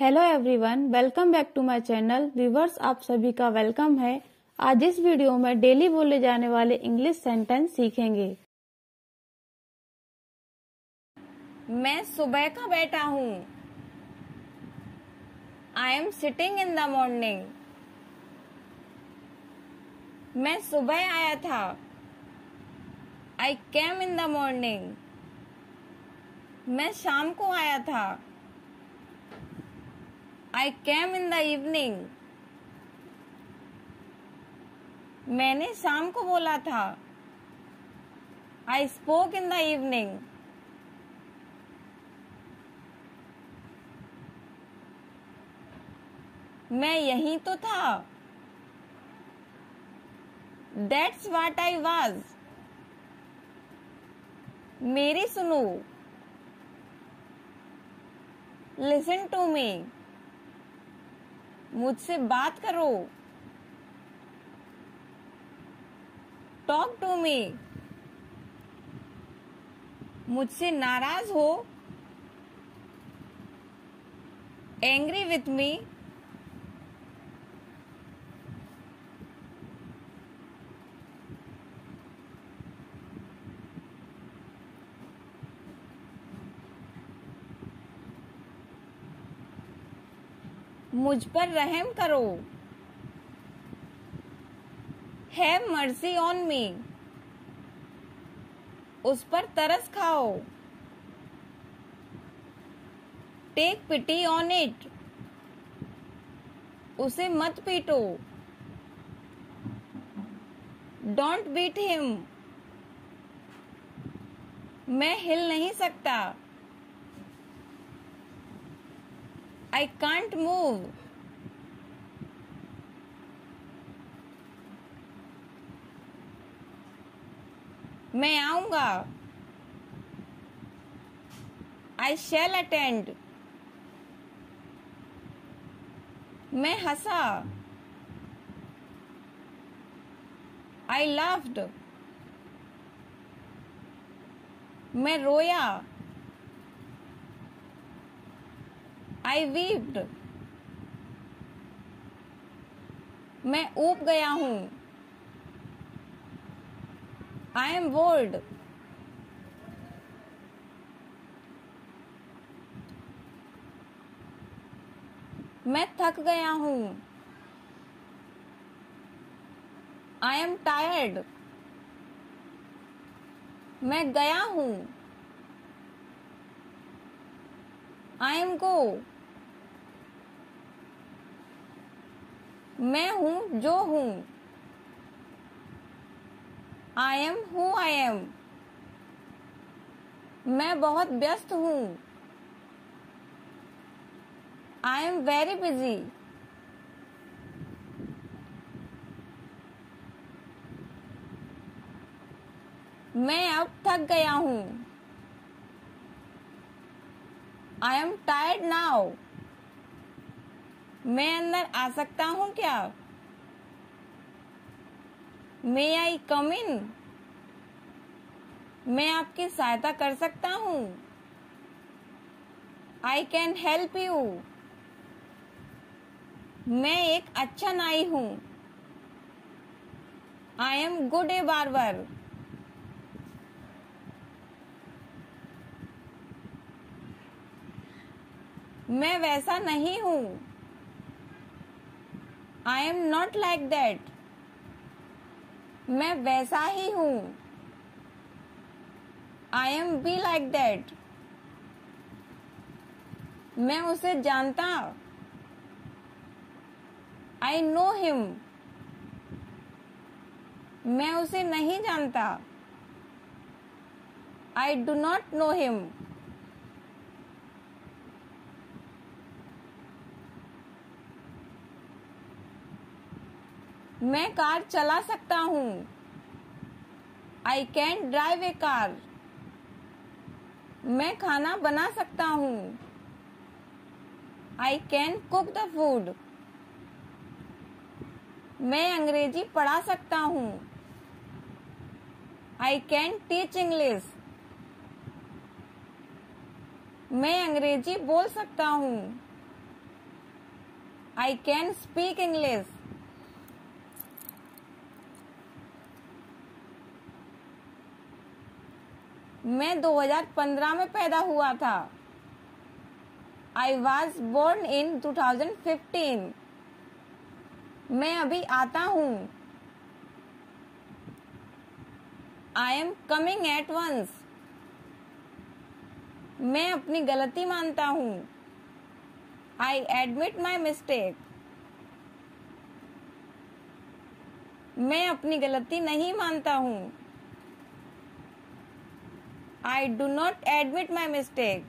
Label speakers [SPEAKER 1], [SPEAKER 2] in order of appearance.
[SPEAKER 1] Hello everyone welcome back to my channel viewers आप सभी का वेलकम है। आज इस वीडियो में डेली बोले जाने वाले इंग्लिश सेंटेंस सीखेंगे।
[SPEAKER 2] मैं सुबह का बैठा हूँ। I am sitting in the morning मैं सुबह आया था। आई केम इन द मॉर्निंग मैं शाम को आया था। आई केम इन द इवनिंग मैंने शाम को बोला था। I spoke in the evening मैं यही तो था। दैट्स वाट आई वॉज़ मेरी सुनो। लिसन टू मी मुझसे बात करो। टॉक टू मी मुझसे नाराज़ हो। एंग्री विथ मी मुझ पर रहम करो। हैव मर्सी ऑन मी उस पर तरस खाओ। टेक पिटी ऑन इट उसे मत पीटो। डोंट बीट हिम मैं हिल नहीं सकता। I can't move. मैं आऊँगा। आई शैल अटेंड मैं हंसा। आई लाफ्ड मैं रोया। आई वीप्ड मैं ऊब गया हूँ। आई एम बोर्ड मैं थक गया हूँ। आई एम टायर्ड मैं गया हूँ। आई एम गो मैं हूँ जो हूँ। I am who I am मैं बहुत व्यस्त हूँ। आई एम वेरी बिज़ी मैं अब थक गया हूँ। आई एम टायर्ड नाउ मैं अंदर आ सकता हूँ क्या? मे आई कम इन मैं आपकी सहायता कर सकता हूँ। आई कैन हेल्प यू मैं एक अच्छा नाई हूँ। I am good a barber मैं वैसा नहीं हूँ। I am not like that मैं वैसा ही हूँ। I am be like that मैं उसे जानता। आई नो हिम मैं उसे नहीं जानता। I do not know him मैं कार चला सकता हूँ। I can drive a car मैं खाना बना सकता हूँ। I can cook the food मैं अंग्रेज़ी पढ़ा सकता हूँ। आई कैन टीच इंग्लिश मैं अंग्रेज़ी बोल सकता हूँ। आई कैन स्पीक इंग्लिश मैं 2015 में पैदा हुआ था। आई वॉज़ बोर्न इन 2015 मैं अभी आता हूँ। I am coming at once मैं अपनी गलती मानता हूँ। आई एडमिट माई मिस्टेक मैं अपनी गलती नहीं मानता हूँ। I do not admit my mistake